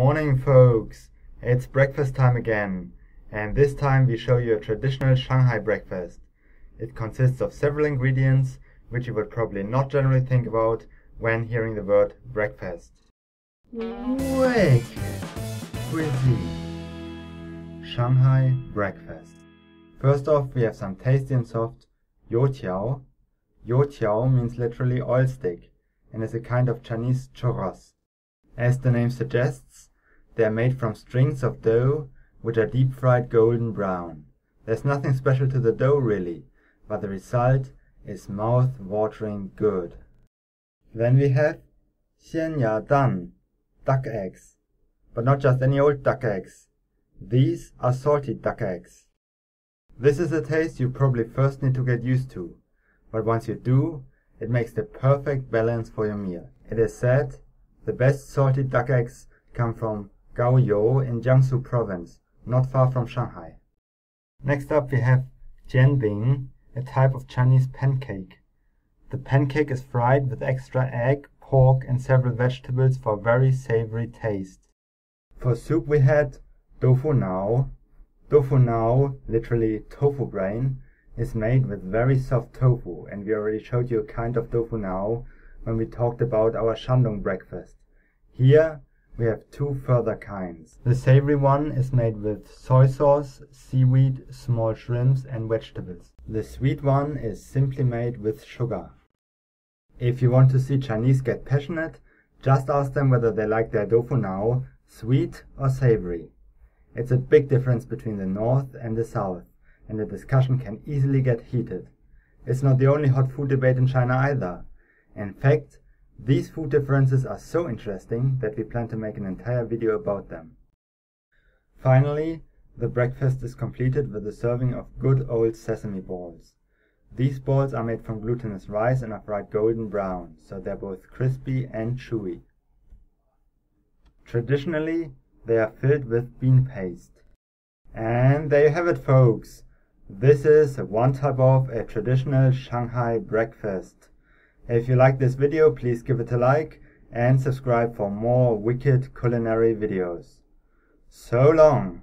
Morning folks, it's breakfast time again, and this time we show you a traditional Shanghai breakfast. It consists of several ingredients which you would probably not generally think about when hearing the word breakfast. Wicked cuisine. Shanghai breakfast. First off, we have some tasty and soft youtiao. Youtiao means literally oil stick and is a kind of Chinese churros. As the name suggests, they are made from strings of dough which are deep fried golden brown. There's nothing special to the dough really, but the result is mouth watering good. Then we have xianya dan, duck eggs. But not just any old duck eggs. These are salty duck eggs. This is a taste you probably first need to get used to, but once you do, it makes the perfect balance for your meal. It is said the best salted duck eggs come from Gaoyou in Jiangsu province, not far from Shanghai. Next up we have jianbing, a type of Chinese pancake. The pancake is fried with extra egg, pork and several vegetables for a very savory taste. For soup we had tofu nao. Tofu nao, literally tofu brain, is made with very soft tofu and we already showed you a kind of tofu nao when we talked about our Shandong breakfast. Here we have two further kinds. The savory one is made with soy sauce, seaweed, small shrimps and vegetables. The sweet one is simply made with sugar. If you want to see Chinese get passionate, just ask them whether they like their tofu nao sweet or savory. It's a big difference between the north and the south, and the discussion can easily get heated. It's not the only hot food debate in China either. In fact, these food differences are so interesting that we plan to make an entire video about them. Finally, the breakfast is completed with a serving of good old sesame balls. These balls are made from glutinous rice and are fried golden brown, so they're both crispy and chewy. Traditionally, they are filled with bean paste. And there you have it folks. This is one type of a traditional Shanghai breakfast. If you like this video, please give it a like and subscribe for more wicked culinary videos. So long!